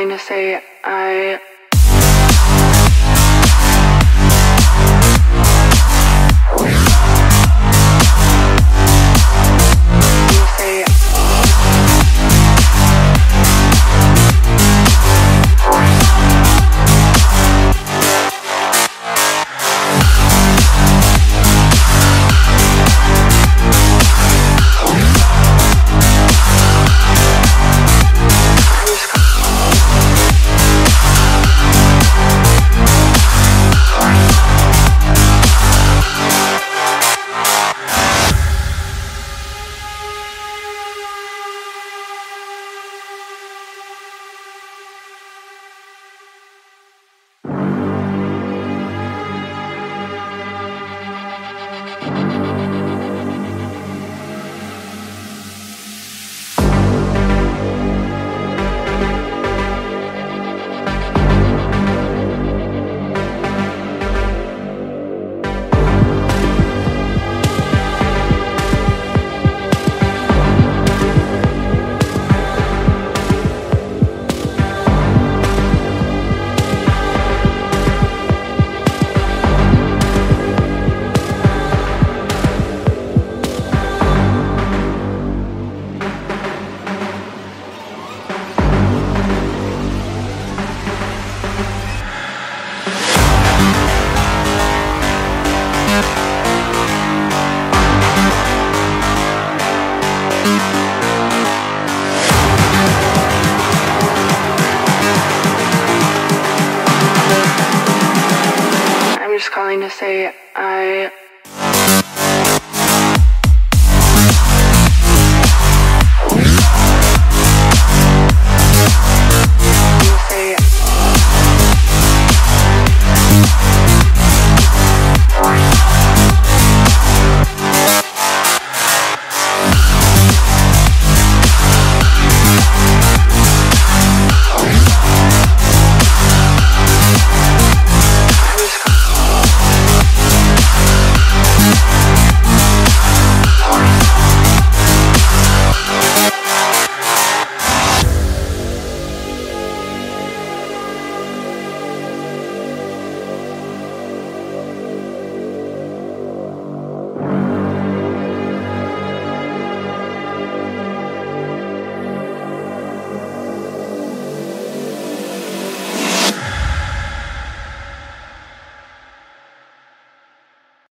calling to say I. just calling to say I